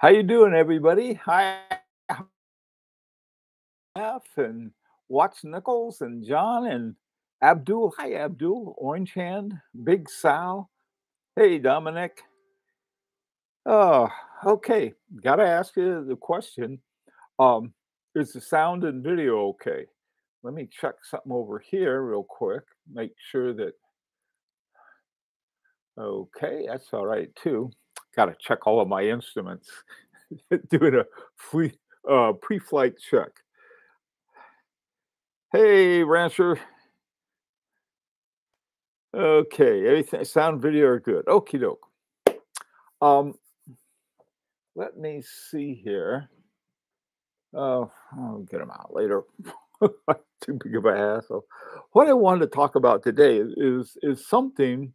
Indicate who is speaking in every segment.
Speaker 1: How you doing, everybody? Hi, F and Watts Nichols and John and Abdul. Hi, Abdul. Orange Hand, Big Sal. Hey, Dominic. Oh, okay. Got to ask you the question. Um, is the sound and video okay? Let me check something over here real quick. Make sure that okay, that's all right too. Got to check all of my instruments. Doing a free uh, pre-flight check. Hey, Rancher. Okay, everything sound video are good. Okie doke. Um, let me see here. Oh, I'll get them out later. Too big of a hassle. What I wanted to talk about today is, is something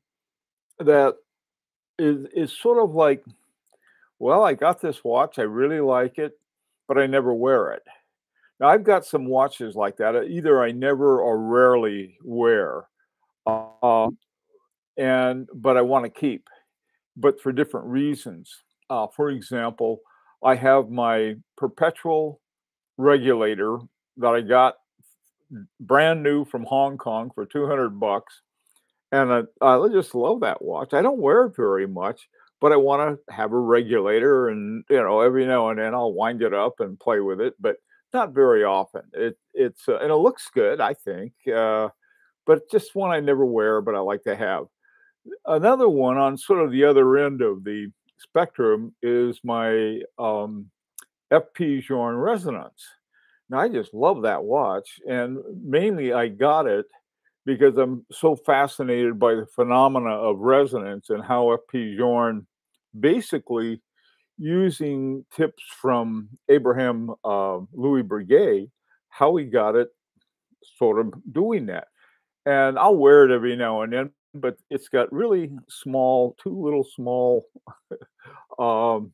Speaker 1: that is is sort of like, well, I got this watch, I really like it, but I never wear it. Now I've got some watches like that. uh, Either I never or rarely wear, uh, and but I want to keep, but for different reasons. Uh, for example, I have my perpetual regulator that I got brand new from Hong Kong for 200 bucks. And I, I just love that watch. I don't wear it very much, but I want to have a regulator and, you know, every now and then I'll wind it up and play with it, but not very often. It, it's, uh, and it looks good, I think, uh, but just one I never wear, but I like to have. Another one on sort of the other end of the spectrum is my um, FP Journe Resonance. Now, I just love that watch, and mainly I got it because I'm so fascinated by the phenomena of resonance and how FP Journe basically using tips from Abraham uh, Louis Breguet, how he got it, sort of doing that. And I'll wear it every now and then, but it's got really small, two little small um,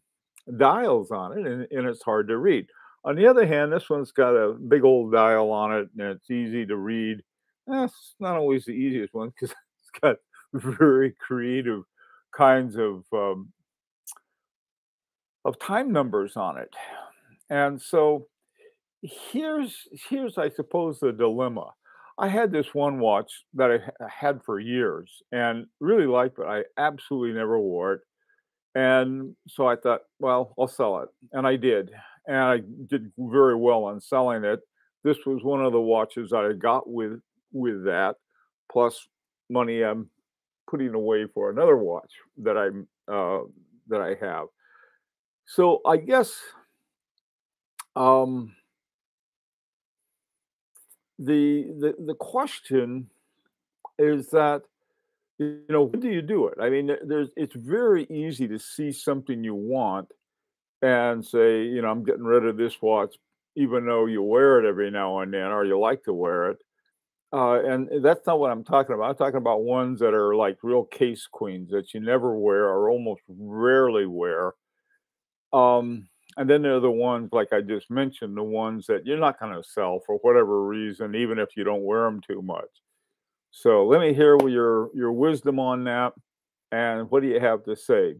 Speaker 1: dials on it, and, and it's hard to read. On the other hand, this one's got a big old dial on it, and it's easy to read. Eh, It's not always the easiest one because it's got very creative kinds of um, of time numbers on it, and so here's here's I suppose the dilemma. I had this one watch that I had for years and really liked it. I absolutely never wore it and so I thought, well, I'll sell it. And I did. And I did very well on selling it. This was one of the watches that I got with with that, plus money I'm putting away for another watch that I'm uh, that I have. So I guess um, the the the question is that you know when do you do it? I mean, there's it's very easy to see something you want and say, you know, I'm getting rid of this watch, even though you wear it every now and then, or you like to wear it. Uh, and that's not what I'm talking about. I'm talking about ones that are like real case queens that you never wear or almost rarely wear. Um, and then there are the ones like I just mentioned, the ones that you're not going to sell for whatever reason, even if you don't wear them too much. So let me hear your your wisdom on that, and what do you have to say?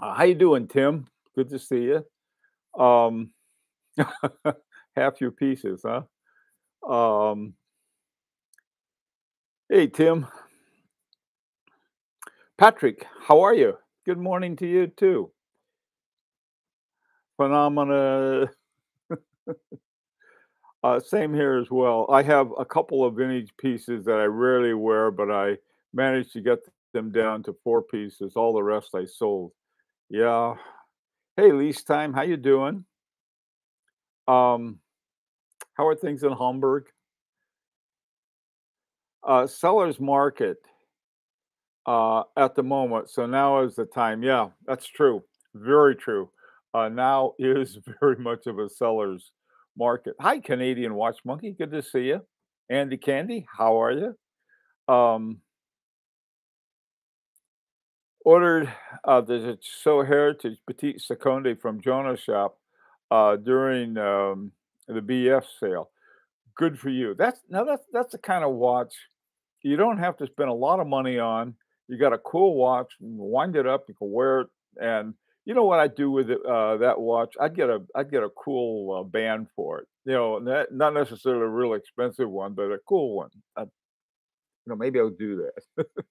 Speaker 1: Uh, how you doing, Tim? Good to see you. Um, half your pieces, huh? Um, hey, Tim. Patrick, how are you? Good morning to you too. Phenomena. Uh, same here as well. I have a couple of vintage pieces that I rarely wear, but I managed to get them down to four pieces. All the rest I sold. Yeah. Hey, lease time. How you doing? Um, how are things in Hamburg? Uh, sellers market uh, at the moment. So now is the time. Yeah, that's true. Very true. Uh, now is very much of a seller's market. Hi, Canadian Watch Monkey. Good to see you. Andy Candy, how are you? Um, ordered uh, the So Heritage Petite Seconde from Jonah Shop uh, during um, the BF sale. Good for you. That's now that's that's the kind of watch you don't have to spend a lot of money on. You got a cool watch, wind it up, you can wear it, and You know what I'd do with it, uh, that watch? I'd get a I'd get a cool, uh, band for it, you know, not necessarily a real expensive one, but a cool one. Uh, you know, maybe I'll do that.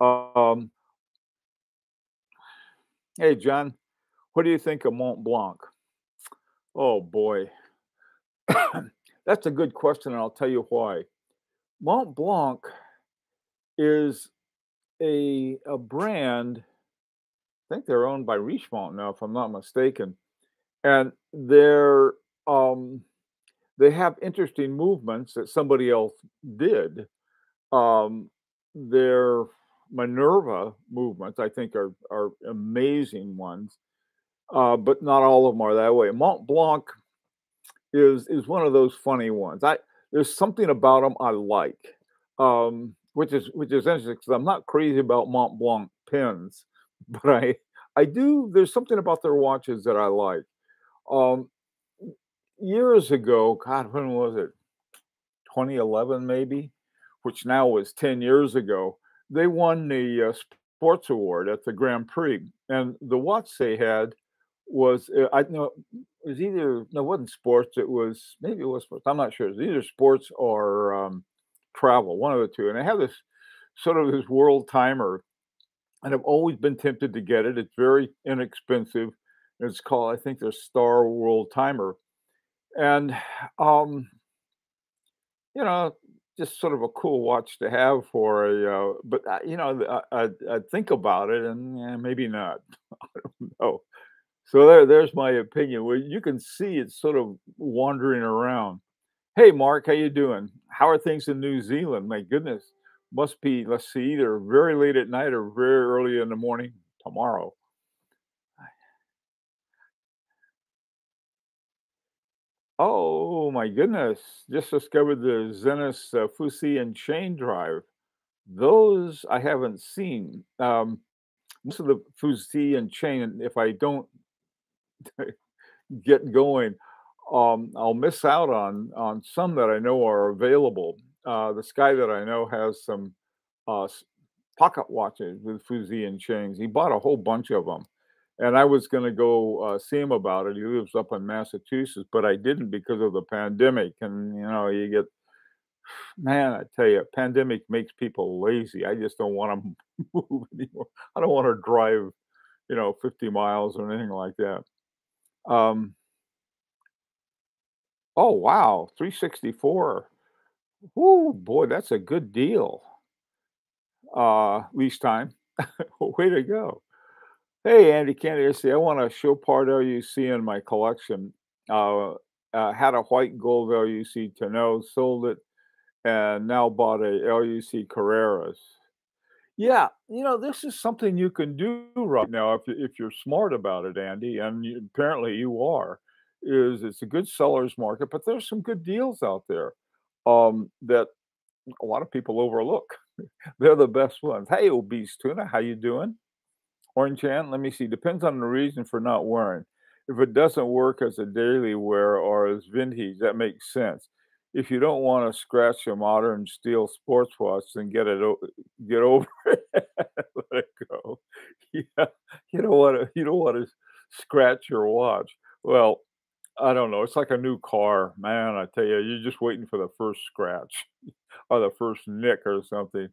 Speaker 1: Um Hey, John, what do you think of Mont Blanc? Oh boy, that's a good question, and I'll tell you why. Mont Blanc is a a brand. I think they're owned by Richemont now, if I'm not mistaken, and they're um, they have interesting movements that somebody else did. Um, their Minerva movements, I think, are are amazing ones, uh, but not all of them are that way. Mont Blanc is is one of those funny ones. I there's something about them I like, um, which is which is interesting because I'm not crazy about Mont Blanc pins, but I I do. There's something about their watches that I like. Um, years ago, God, when was it? 2011 maybe, which now was 10 years ago. They won the uh, sports award at the Grand Prix, and the watch they had was uh, I know it was either no, it wasn't sports. It was maybe it was sports. I'm not sure. It was either sports or um, travel, one of the two. And I have this sort of this world timer, and I've always been tempted to get it. It's very inexpensive. It's called, I think, the Star World Timer, and um, you know, just sort of a cool watch to have for a. Uh, but uh, you know, I, I, I think about it, and eh, maybe not. I don't know. So there, there's my opinion. Well, you can see it's sort of wandering around. Hey, Mark, how you doing? How are things in New Zealand? My goodness, must be. Let's see, either very late at night or very early in the morning tomorrow. Oh my goodness! Just discovered the Zenith uh, fusee and chain drive. Those I haven't seen. Um, most of the fusee and chain, if I don't get going, um, I'll miss out on on some that I know are available. Uh, this guy that I know has some uh, pocket watches with fusee and chains. He bought a whole bunch of them, and I was going to go uh, see him about it. He lives up in Massachusetts, but I didn't because of the pandemic. And you know, you get man, I tell you, pandemic makes people lazy. I just don't want to move anymore. I don't want to drive, you know, 50 miles or anything like that. Um, oh wow, 364. Whoo, boy, that's a good deal. Uh, lease time. Way to go. Hey, Andy Candidacy, I want a Chopard LUC in my collection. Uh, uh, had a white gold LUC to know, sold it, and now bought a LUC Carreras. Yeah, you know, this is something you can do right now if if you're smart about it, Andy, and you, apparently you are. Is it's a good seller's market, but there's some good deals out there um, that a lot of people overlook. They're the best ones. Hey, obese tuna, how you doing? Orange hand, let me see. Depends on the reason for not wearing. If it doesn't work as a daily wear or as vintage, that makes sense. If you don't want to scratch a modern steel sports watch, then get it get over it. Let it go. Yeah, you don't want to you don't want to scratch your watch. Well, I don't know. It's like a new car, man. I tell you, you're just waiting for the first scratch or the first nick or something.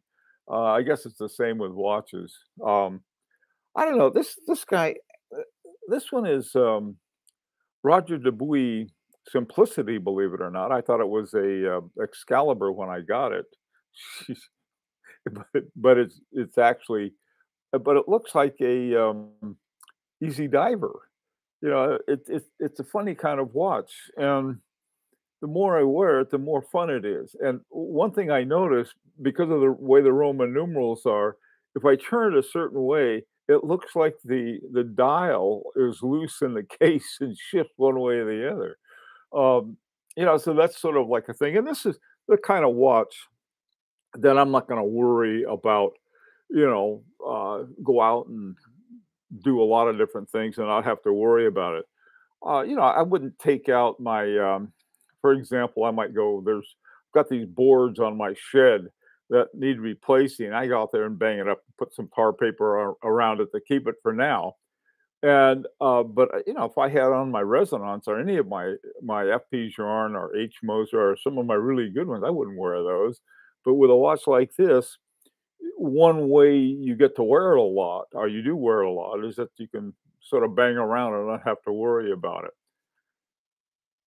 Speaker 1: Uh, I guess it's the same with watches. Um, I don't know. This this guy, uh, this one is um, Roger Dubuis Simplicity. Believe it or not, I thought it was a uh, Excalibur when I got it. But but it's it's actually, uh, but it looks like a um, Easy Diver. You know, it, it it's a funny kind of watch, and the more I wear it, the more fun it is. And one thing I noticed because of the way the Roman numerals are, if I turn it a certain way, it looks like the the dial is loose in the case and shifts one way or the other. Um, you know, so that's sort of like a thing. And this is the kind of watch that I'm not going to worry about. You know, uh, go out and do a lot of different things and not have to worry about it. Uh, you know, I wouldn't take out my, um, for example, I might go, there's got these boards on my shed that need replacing. I go out there and bang it up, and put some tar paper ar- around it to keep it for now. And, uh, but, uh, you know, if I had on my Resonance or any of my my FP Journe or H. Moser or some of my really good ones, I wouldn't wear those. But with a watch like this, one way you get to wear it a lot, or you do wear it a lot, is that you can sort of bang around and not have to worry about it.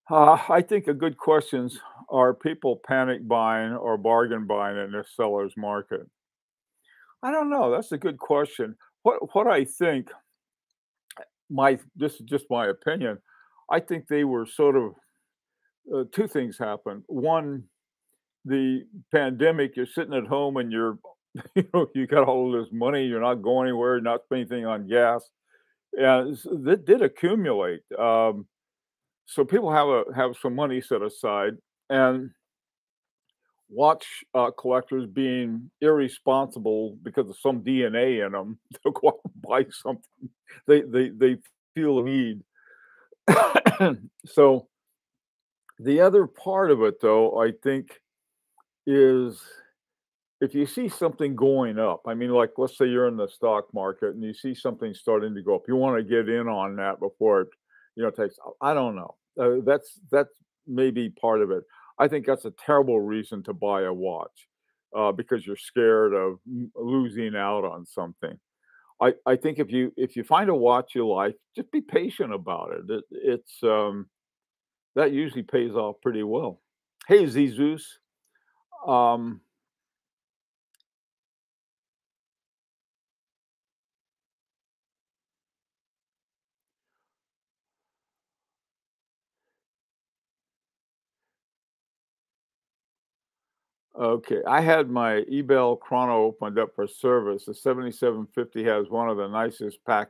Speaker 1: Uh, I think a good questions are people panic buying or bargain buying in this seller's market? I don't know. That's a good question. What what I think my this is just my opinion. I think they were sort of uh, two things happened. One, the pandemic, you're sitting at home and you're, you know, you got all this money, you're not going anywhere, not spending anything on gas. And that did accumulate. Um, so people have a have some money set aside and watch uh, collectors being irresponsible because of some DNA in them to go out and buy something they they they feel a need. so the other part of it, though, I think, is if you see something going up. I mean, like let's say you're in the stock market and you see something starting to go up, you want to get in on that before it, you know, takes. I don't know. Uh, that's that's maybe part of it. I think that's a terrible reason to buy a watch uh, because you're scared of losing out on something. I I think if you if you find a watch you like, just be patient about it. It it's, um that usually pays off pretty well. Hey, Zeus. Um, okay, I had my Ebel Chrono opened up for service. The 7750 has one of the nicest pack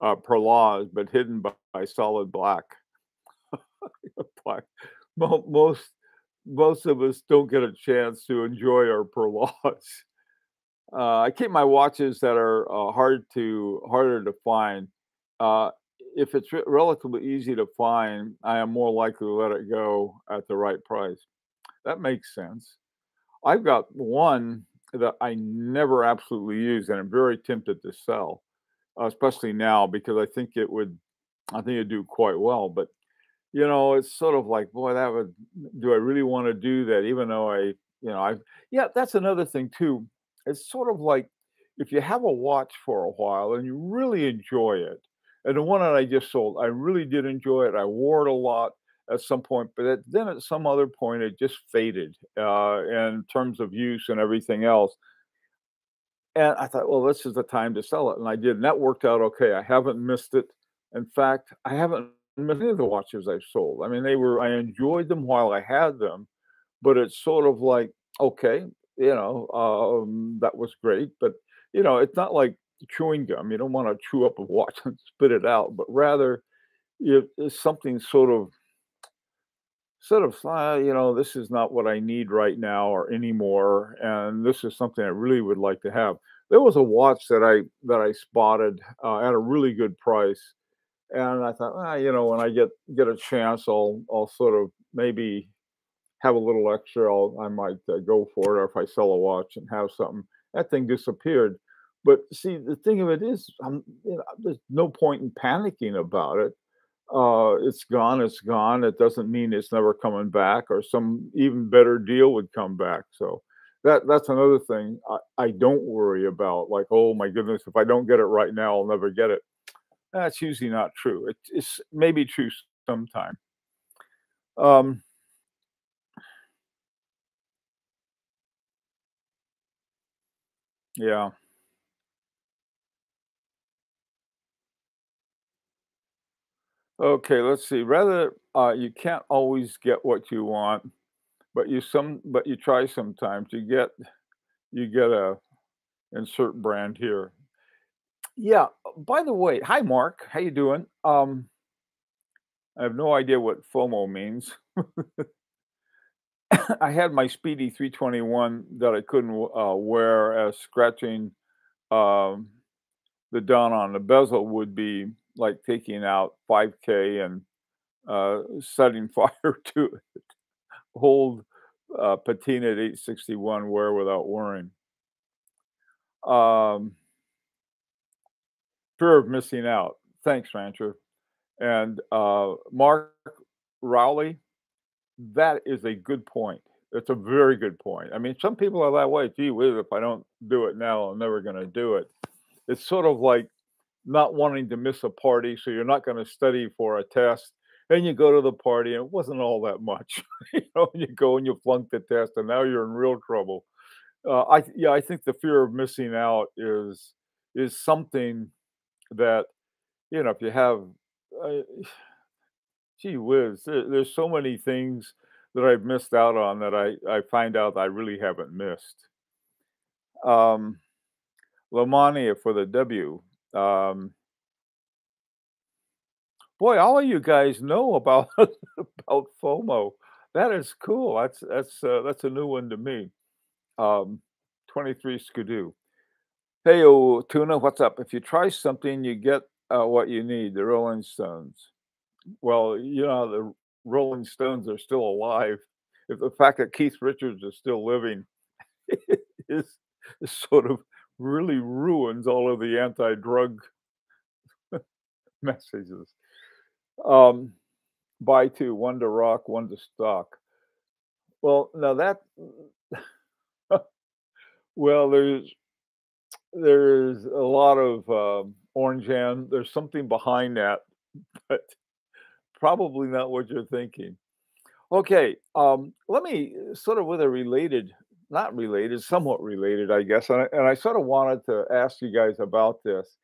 Speaker 1: uh, perlage, but hidden by, by solid black. black. Most most of us don't get a chance to enjoy our perlage. Uh, I keep my watches that are uh, hard to harder to find. Uh, if it's re- relatively easy to find, I am more likely to let it go at the right price. That makes sense. I've got one that I never absolutely use, and I'm very tempted to sell, especially now because I think it would, I think it'd do quite well. But you know, it's sort of like, boy, that would, do I really want to do that? Even though I, you know, I, yeah, that's another thing too. It's sort of like if you have a watch for a while and you really enjoy it, and the one that I just sold, I really did enjoy it. I wore it a lot at some point, but then at some other point, it just faded uh, in terms of use and everything else. And I thought, well, this is the time to sell it. And I did. And that worked out okay. I haven't missed it. In fact, I haven't missed any of the watches I've sold. I mean, they were, I enjoyed them while I had them, but it's sort of like, okay, you know, um, that was great. But, you know, it's not like chewing gum. You don't want to chew up a watch and spit it out, but rather it is something sort of sort of uh, you know this is not what i need right now or anymore and this is something i really would like to have. There was a watch that i that i spotted uh, at a really good price and i thought ah, you know when i get get a chance i'll i'll sort of maybe have a little extra I'll, i might uh, go for it or if i sell a watch and have something. That thing disappeared. But see the thing of it is you know, there's no point in panicking about it uh, it's gone, it's gone. It doesn't mean it's never coming back or some even better deal would come back. So that that's another thing I, I don't worry about. Like, oh my goodness, if I don't get it right now, I'll never get it. That's usually not true. It, it's maybe true sometime. Um, yeah. Okay, let's see. Rather, uh, you can't always get what you want, but you some but you try sometimes. You get you get a insert brand here. Yeah. By the way, hi Mark. How you doing? Um, I have no idea what FOMO means. I had my Speedy 321 that I couldn't uh, wear as scratching um, the down on the bezel would be like taking out 5K and uh, setting fire to it. Old uh, patina at 861 wear without wearing. Um, fear of missing out. thanks, Rancher. And uh, Mark Rowley, that is a good point. It's a very good point. I mean, some people are that way. Gee whiz, if I don't do it now, I'm never going to do it. It's sort of like not wanting to miss a party, so you're not going to study for a test. And you go to the party, and it wasn't all that much. you know, you go and you flunk the test, and now you're in real trouble. Uh, I yeah, I think the fear of missing out is is something that you know if you have. Uh, gee whiz, there, there's so many things that I've missed out on that I I find out I really haven't missed. Um, Lemania for the W. Um, boy, all of you guys know about about FOMO. That is cool. That's that's uh, that's a new one to me. Um, 23 Skidoo. Hey, oh, Tuna, what's up? If you try something, you get uh, what you need. The Rolling Stones. Well, you know the Rolling Stones are still alive. If the fact that Keith Richards is still living is sort of really ruins all of the anti-drug messages. Um, buy two, one to rock, one to stock. Well, now that well, there's there's a lot of uh, orange hand. There's something behind that, but probably not what you're thinking. Okay, um, let me sort of with a related not related, somewhat related, I guess. And I, and I sort of wanted to ask you guys about this.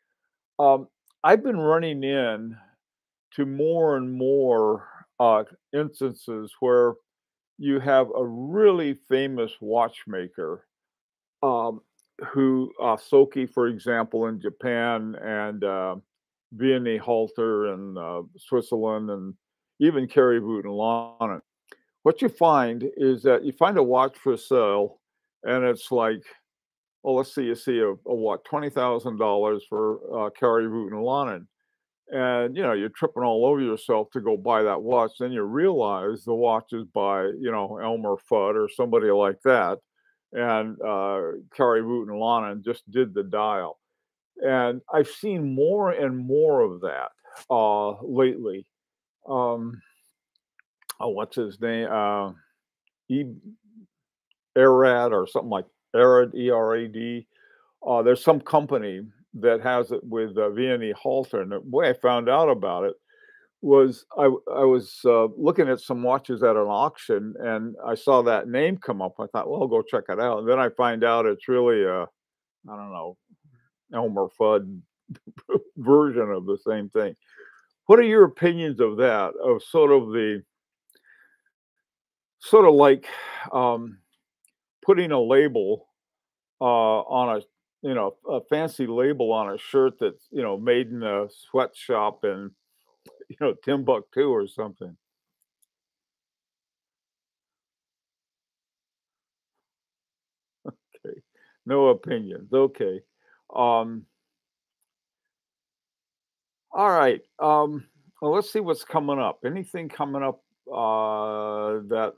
Speaker 1: Um, I've been running in to more and more uh, instances where you have a really famous watchmaker um, who, uh, Soki, for example, in Japan, and uh, Halter in uh, Switzerland, and even Kerry Lana what you find is that you find a watch for sale and it's like, well, let's see, you see a, a what, $20,000 for uh, Kari Voutilainen. And, you know, you're tripping all over yourself to go buy that watch. Then you realize the watch is by, you know, Elmer Fudd or somebody like that. And uh, Kari Voutilainen just did the dial. And I've seen more and more of that uh, lately. Um, oh, what's his name? Uh, e Erad or something like Erad, E R A D. Uh, there's some company that has it with uh, Halter. And the way I found out about it was I, I was uh, looking at some watches at an auction and I saw that name come up. I thought, well, I'll go check it out. And then I find out it's really a, I don't know, Elmer Fudd version of the same thing. What are your opinions of that? Of sort of the sort of like um, putting a label uh, on a you know a fancy label on a shirt that's you know made in a sweatshop in you know Timbuktu or something. Okay, no opinions. Okay. Um, all right. Um, well, let's see what's coming up. Anything coming up uh, that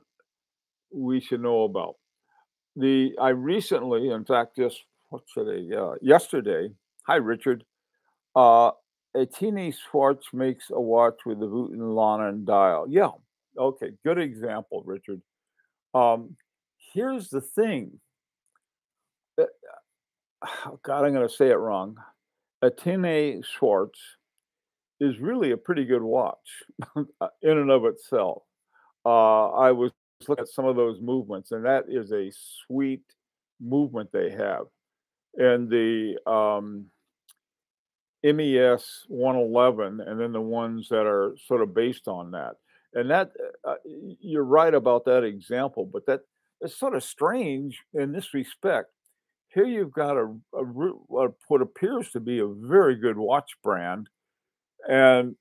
Speaker 1: we should know about. The I recently, in fact, just what's today? Uh, yesterday. Hi, Richard. Uh, Etienne Schwarz makes a watch with the Voutilainen dial. Yeah. Okay. Good example, Richard. Um, here's the thing. Uh, oh God, I'm going to say it wrong. Etienne Schwarz is really a pretty good watch in and of itself. Uh, I was look at some of those movements, and that is a sweet movement they have. And the um, MES 111, and then the ones that are sort of based on that. And that uh, uh you're right about that example, but that is sort of strange in this respect. Here you've got a, a what appears to be a very good watch brand, and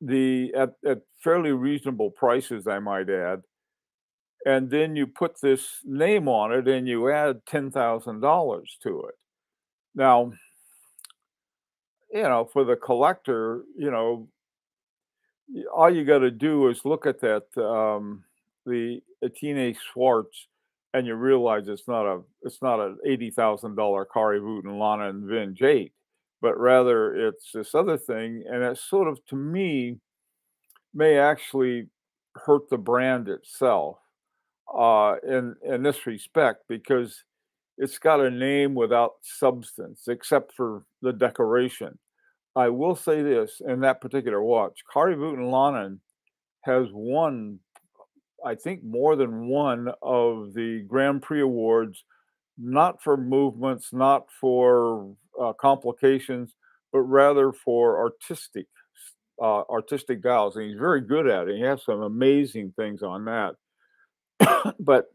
Speaker 1: the at, at fairly reasonable prices, I might add and then you put this name on it and you add $10,000 to it. Now, you know, for the collector, you know, all you got to do is look at that, um, the Etienne Schwarz, and you realize it's not a it's not an eighty thousand dollar Kari and Vinge Jake, but rather it's this other thing. And it sort of, to me, may actually hurt the brand itself uh, in in this respect because it's got a name without substance, except for the decoration. I will say this in that particular watch, Kari Voutilainen has won, I think, more than one of the Grand Prix awards, not for movements, not for uh, complications, but rather for artistic uh, artistic dials, and he's very good at it. He has some amazing things on that, but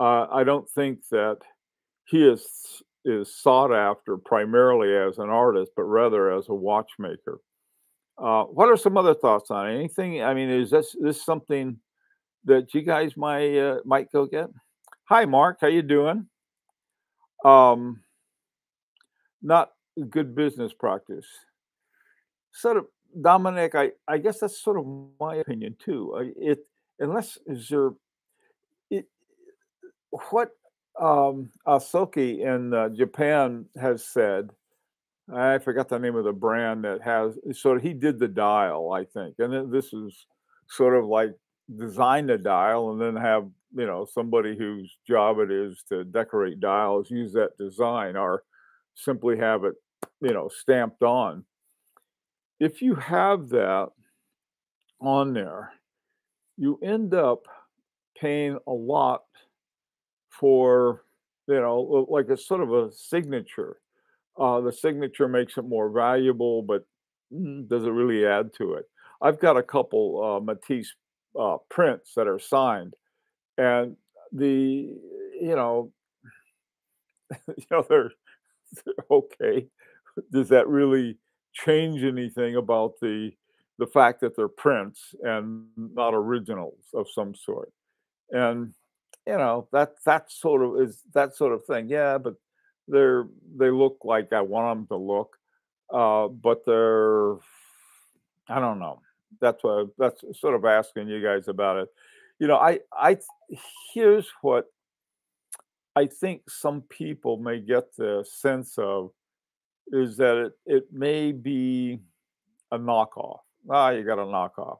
Speaker 1: uh, I don't think that he is is sought after primarily as an artist, but rather as a watchmaker. Uh, what are some other thoughts on anything? I mean, is this this something that you guys might uh, might go get? Hi, Mark. How you doing? Um, not good business practice. Sort of, Dominic. I I guess that's sort of my opinion too. It unless is there what um, Asaoka in uh, Japan has said. I forgot the name of the brand that has. So he did the dial, I think, and then this is sort of like design the dial and then have you know somebody whose job it is to decorate dials use that design or simply have it you know stamped on. If you have that on there, you end up paying a lot for you know like a sort of a signature uh, the signature makes it more valuable but mm, does it really add to it? I've got a couple uh, matisse uh, prints that are signed and the you know you know they're, they're okay. Does that really change anything about the the fact that they're prints and not originals of some sort? And you know that that sort of is that sort of thing. Yeah, but they're they look like I want them to look, uh, but they're I don't know. That's what that's sort of asking you guys about it. You know, I I here's what I think some people may get the sense of is that it it may be a knockoff. Ah, you got a knockoff,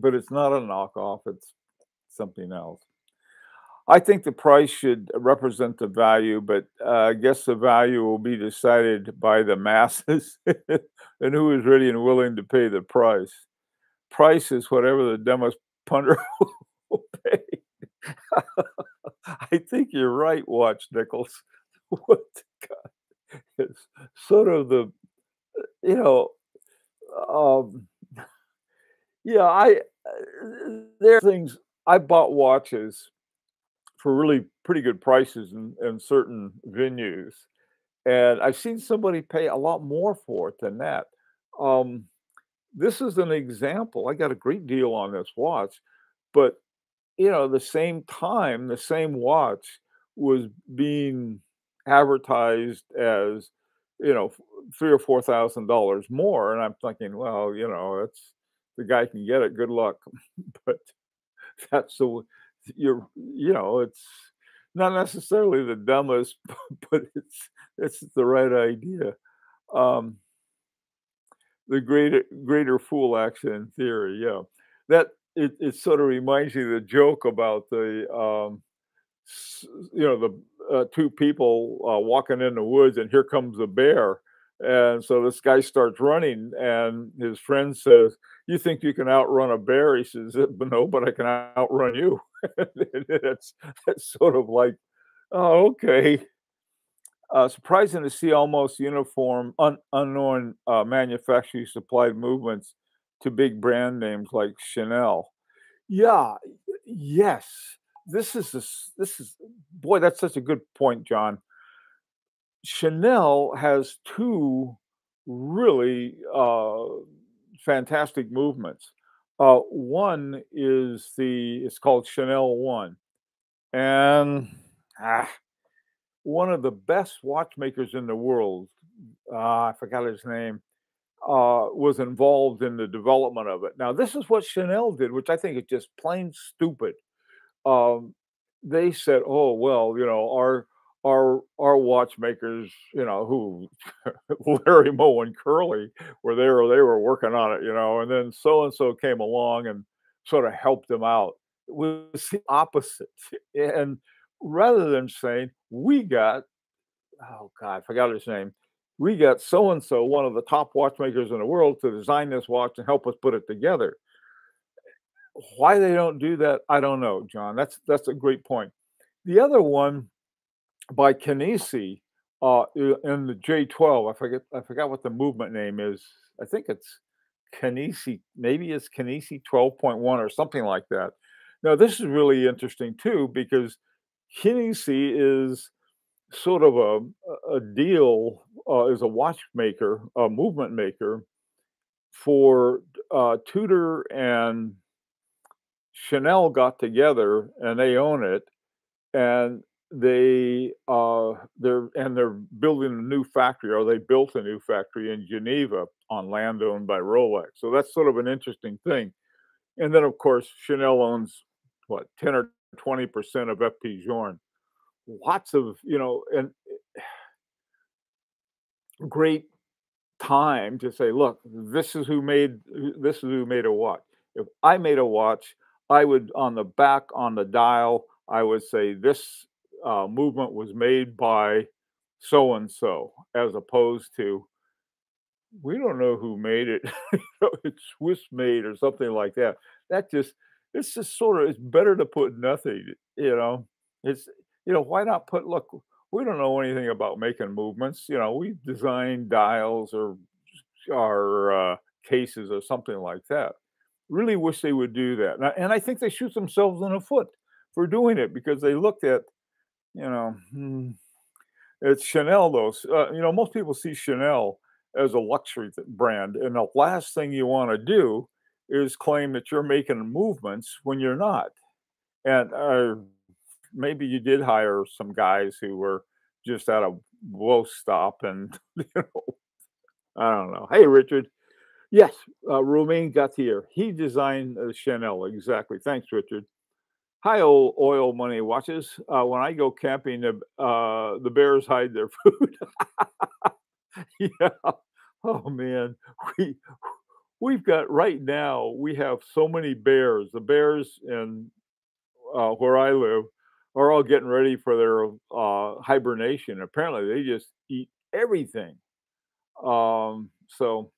Speaker 1: but it's not a knockoff. It's something else. I think the price should represent the value, but uh, I guess the value will be decided by the masses and who is ready and willing to pay the price. Price is whatever the dumbest punter will pay. I think you're right, Watch Nichols. what God, it's sort of the, you know, um, yeah, I uh, there are things I bought watches for really pretty good prices in, in certain venues. And I've seen somebody pay a lot more for it than that. Um, this is an example. I got a great deal on this watch, but you know, the same time, the same watch was being advertised as you know three or four thousand dollars more, and I'm thinking, well, you know, that's the guy can get it. Good luck, but that's the you're you know it's not necessarily the dumbest but it's it's the right idea um the greater greater fool accident theory yeah that it, it sort of reminds you the joke about the um you know the uh, two people uh, walking in the woods and here comes a bear and so this guy starts running, and his friend says, "You think you can outrun a bear?" He says, "But no, but I can outrun you." that's that's sort of like, oh, okay. Uh, surprising to see almost uniform, un- unknown uh, manufacturing supplied movements to big brand names like Chanel. Yeah, yes. This is this, this is boy. That's such a good point, John. Chanel has two really uh, fantastic movements. Uh, one is the it's called Chanel One, and ah, one of the best watchmakers in the world. Uh, I forgot his name. Uh, was involved in the development of it. Now, this is what Chanel did, which I think is just plain stupid. Um, they said, "Oh well, you know, our our our watchmakers, you know, who Larry Moe and Curly were there, they were working on it, you know, and then so and so came along and sort of helped them out. It was the opposite. And rather than saying, we got, oh God, I forgot his name. We got so and so, one of the top watchmakers in the world, to design this watch and help us put it together. Why they don't do that, I don't know, John. That's that's a great point. The other one by Kenissi uh, in the J12. I forget I forgot what the movement name is. I think it's Kenissi. Maybe it's Kenissi 12.1 or something like that. Now this is really interesting too because Kenissi is sort of a, a deal uh, as a watchmaker, a movement maker for uh, Tudor and Chanel got together and they own it and they uh they're and they're building a new factory or they built a new factory in Geneva on land owned by Rolex. So that's sort of an interesting thing. And then of course Chanel owns what 10 or 20 percent of FP Journe. Lots of you know and great time to say, look, this is who made this is who made a watch. If I made a watch, I would on the back on the dial, I would say this uh, movement was made by so and so, as opposed to we don't know who made it. it's Swiss made or something like that. That just it's just sort of it's better to put nothing. You know, it's you know why not put look. We don't know anything about making movements. You know, we design dials or our uh, cases or something like that. Really wish they would do that. And I, and I think they shoot themselves in the foot for doing it because they looked at you know, hmm, it's Chanel though. Uh, you know, most people see Chanel as a luxury brand, and the last thing you want to do is claim that you're making movements when you're not. And uh, maybe you did hire some guys who were just at a low stop, and you know, I don't know. Hey, Richard. Yes, uh, Romain Gauthier. He designed uh, Chanel exactly. Thanks, Richard. Hi, old oil money watches. Uh, when I go camping, the uh, the bears hide their food. yeah. Oh man, we we've got right now. We have so many bears. The bears in uh, where I live are all getting ready for their uh, hibernation. Apparently, they just eat everything. Um, so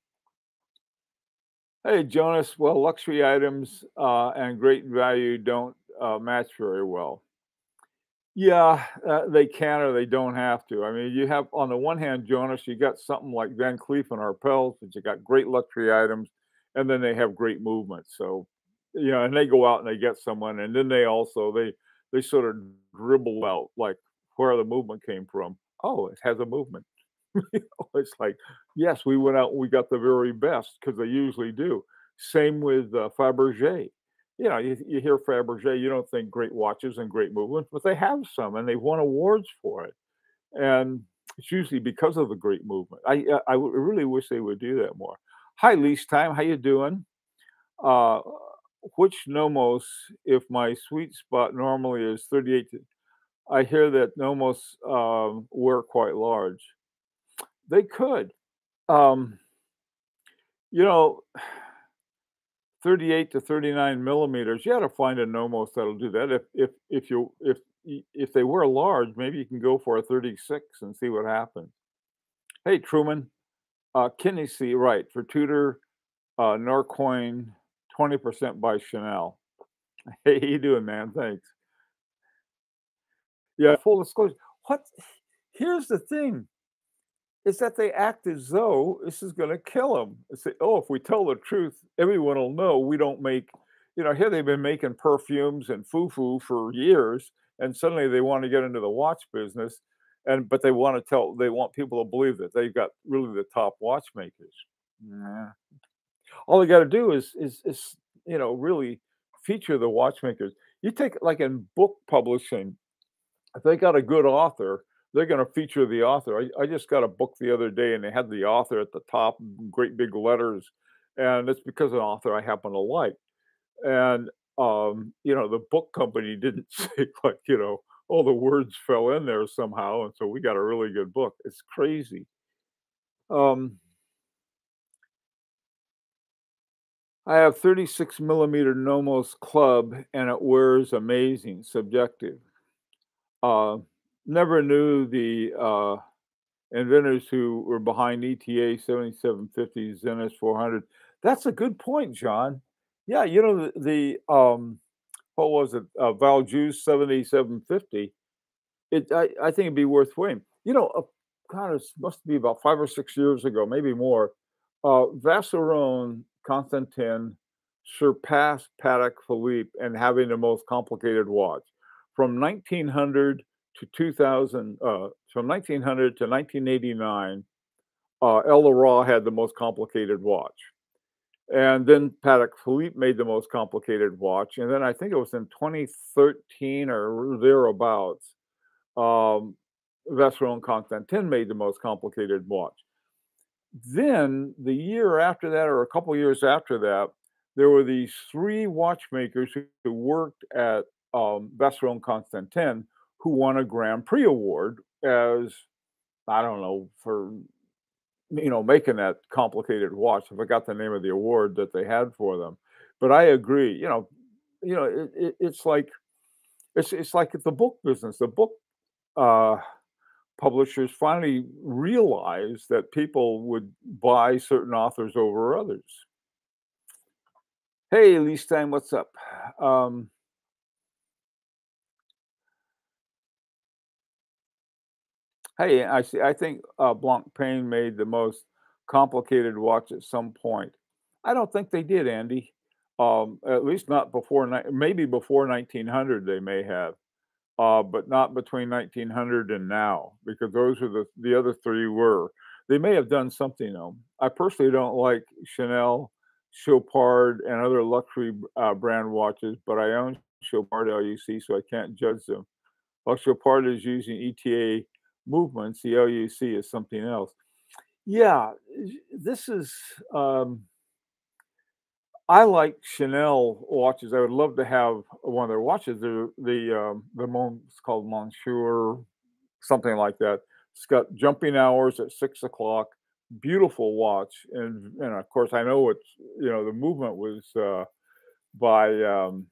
Speaker 1: Hey, Jonas. Well, luxury items uh, and great value don't uh, match very well. Yeah, uh, they can or they don't have to. I mean, you have on the one hand, Jonas, you got something like Van Cleef and Arpels, that you got great luxury items, and then they have great movement. So, you know, and they go out and they get someone, and then they also they they sort of dribble out like where the movement came from. Oh, it has a movement. it's like, yes, we went out and we got the very best because they usually do. Same with uh, Fabergé you know, you, you hear Fabergé, you don't think great watches and great movements, but they have some, and they've won awards for it. And it's usually because of the great movement. I uh, I, I really wish they would do that more. Hi, lease time. How you doing? Uh, which Nomos, if my sweet spot normally is 38, to, I hear that Nomos um, were quite large. They could. Um, you know, 38 to 39 millimeters, you got to find a Nomos that'll do that. If if if you if if they were large, maybe you can go for a 36 and see what happens. Hey Truman, uh, see right for Tudor, uh, Norcoin, 20% by Chanel. Hey, how you doing, man? Thanks. Yeah, full disclosure. What? Here's the thing is that they act as though this is going to kill them. Say, oh, if we tell the truth, everyone will know we don't make, you know, here they've been making perfumes and foo-foo for years, and suddenly they want to get into the watch business, and but they want to tell, they want people to believe that they've got really the top watchmakers. Nah. All they got to do is is is you know really feature the watchmakers. You take like in book publishing, if they got a good author they're going to feature the author. I, I just got a book the other day and they had the author at the top, great big letters. And it's because an author I happen to like. And, um, you know, the book company didn't say, like, you know, all the words fell in there somehow, and so we got a really good book. It's crazy. Um, I have 36 millimeter Nomos Club, and it wears amazing. Subjective. Uh, never knew the uh, inventors who were behind ETA 7750, Zenith 400. That's a good point, John. Yeah, you know the, the um, what was it? Uh, Valjoux 7750. It I, I think it'd be worth waiting. You know, uh, kind of must be about five or six years ago, maybe more. Uh, Constantin surpassed Patek Philippe in having the most complicated watch. From 1900 to 2000, uh, from 1900 to 1989, uh, El had the most complicated watch. And then Patek Philippe made the most complicated watch. And then I think it was in 2013 or thereabouts, um, Vacheron Constantin made the most complicated watch. Then the year after that, or a couple years after that, there were these three watchmakers who worked at um, Vacheron Constantin who won a Grand Prix award as I don't know for you know making that complicated watch. I forgot the name of the award that they had for them, but I agree. You know, you know, it, it, it's like it's it's like the book business. The book uh, publishers finally realized that people would buy certain authors over others. Hey, Lee Stein, what's up? Um, hey, I see. I think uh, Blancpain made the most complicated watch at some point. I don't think they did, Andy. Um, at least not before, maybe before 1900, they may have uh, but not between 1900 and now, because those are the the other three were. They may have done something though. I personally don't like Chanel, Chopard, and other luxury uh, brand watches, but I own Chopard LUC, so I can't judge them. While Chopard is using ETA movements, the LUC is something else. Yeah, this is. Um, I like Chanel watches. I would love to have one of their watches. The the um, the Mon, it's called Monsieur, something like that. It's got jumping hours at six o'clock. Beautiful watch, and and of course I know it's you know the movement was uh, by um,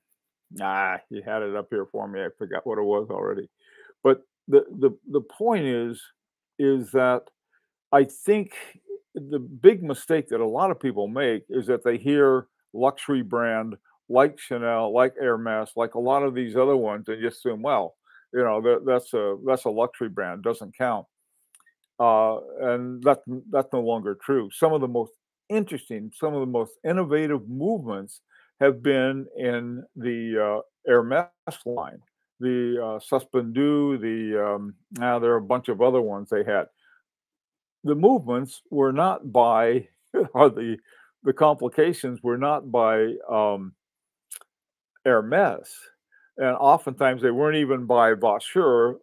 Speaker 1: ah he had it up here for me. I forgot what it was already, the the the point is is that I think the big mistake that a lot of people make is that they hear luxury brand like Chanel, like Hermes, like a lot of these other ones, and just assume, well, you know, that, that's a that's a luxury brand, doesn't count. Uh, and that that's no longer true. Some of the most interesting, some of the most innovative movements have been in the uh, Hermes line, the uh, Suspendu, the um, now there are a bunch of other ones they had. The movements were not by are the the complications were not by um, Hermes, and oftentimes they weren't even by Vaucher,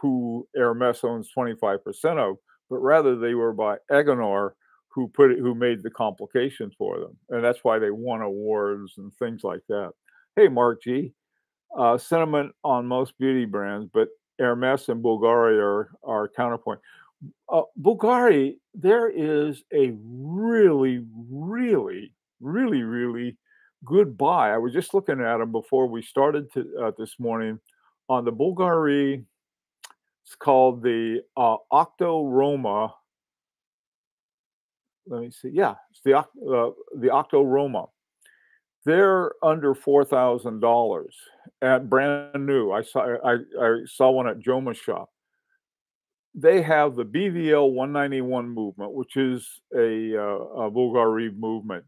Speaker 1: who Hermes owns 25% of, but rather they were by Agenhor, who put it, who made the complications for them, and that's why they won awards and things like that. Hey, Mark G, uh, sentiment on most beauty brands, but Hermes and Bulgari are are counterpoint uh, Bulgari, there is a really, really, really, really good buy. I was just looking at them before we started to, uh, this morning on the Bulgari. It's called the uh, Octo Roma. Let me see. Yeah, it's the uh, the Octo Roma. They're under four thousand dollars at brand new. I saw I, I saw one at Jomashop they have the BVL 191 movement, which is a, uh, a Bulgari movement.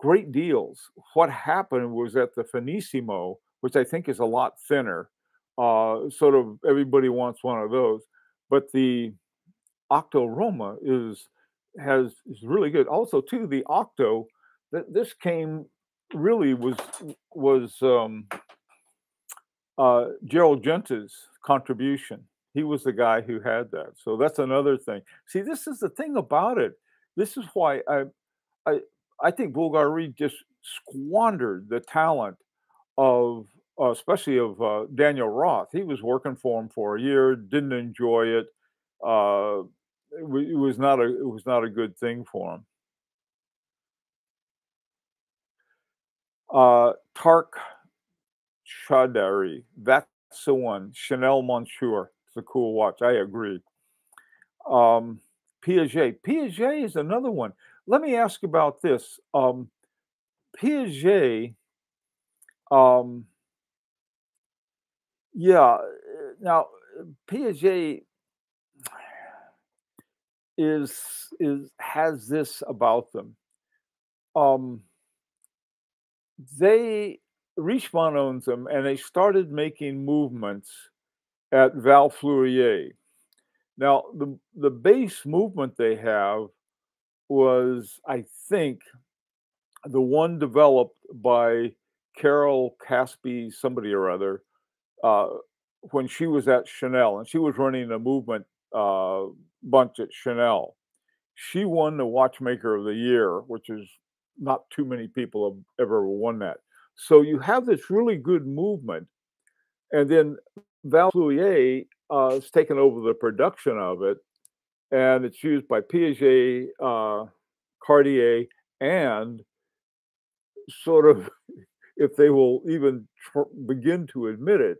Speaker 1: Great deals. What happened was that the Finissimo, which I think is a lot thinner, uh, sort of everybody wants one of those, but the Octo Roma is has is really good. Also, too, the Octo, this came really was was um, uh, Gerald Genta's contribution he was the guy who had that. So that's another thing. See, this is the thing about it. This is why I I I think Bulgari just squandered the talent of uh, especially of uh, Daniel Roth. He was working for him for a year, didn't enjoy it. Uh, it, it was not a it was not a good thing for him. Uh, Tark Chaudhary, that's the one. Chanel Monsieur, it's a cool watch. I agree. Um, Piaget, Piaget is another one. Let me ask about this. Um, Piaget, um, yeah. Now Piaget is is has this about them. Um, they Richemont owns them, and they started making movements at Val Fleurier. Now, the the base movement they have was, I think, the one developed by Carol Kasapi, somebody or other, uh, when she was at Chanel, and she was running a movement uh, bunch at Chanel. She won the Watchmaker of the Year, which is not too many people have ever won that. So you have this really good movement, and then Val Fleurier uh, has taken over the production of it, and it's used by Piaget, uh, Cartier, and sort of, if they will even tr- begin to admit it,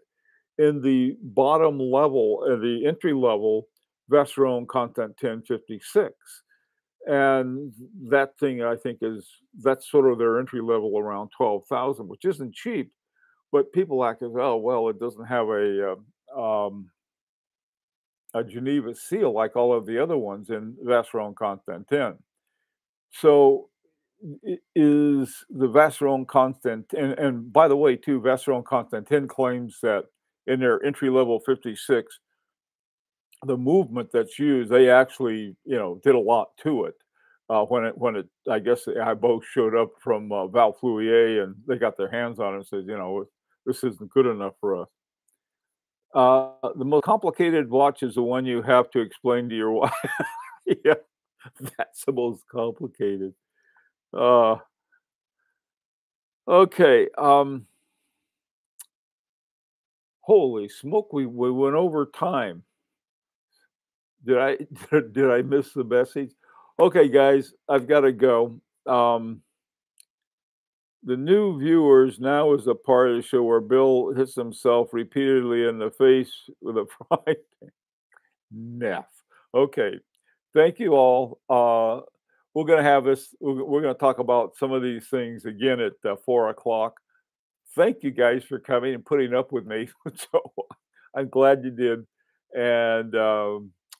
Speaker 1: in the bottom level, uh, the entry level Vacheron Constantin 1056 and that thing I think is that's sort of their entry level around twelve thousand, which isn't cheap, but people act as oh well, it doesn't have a uh, um, a Geneva seal like all of the other ones in Vacheron Constantin. So is the Vacheron Constantin, and, and by the way, too, Vacheron Constantin claims that in their entry level 56, the movement that's used, they actually, you know, did a lot to it. Uh, when it, when it, I guess I both showed up from uh, Val Fleurier and they got their hands on it and said, you know, this isn't good enough for us. Uh, the most complicated watch is the one you have to explain to your wife. yeah, that's the most complicated. Uh, okay. Um, holy smoke, we, we went over time. Did I did I miss the message? Okay, guys, I've got to go. Um, the new viewers now is a part of the show where Bill hits himself repeatedly in the face with a frying Neff. Okay, thank you all. Uh, we're going to have this. We're, going to talk about some of these things again at uh, four o'clock. Thank you guys for coming and putting up with me. so I'm glad you did, and. Um,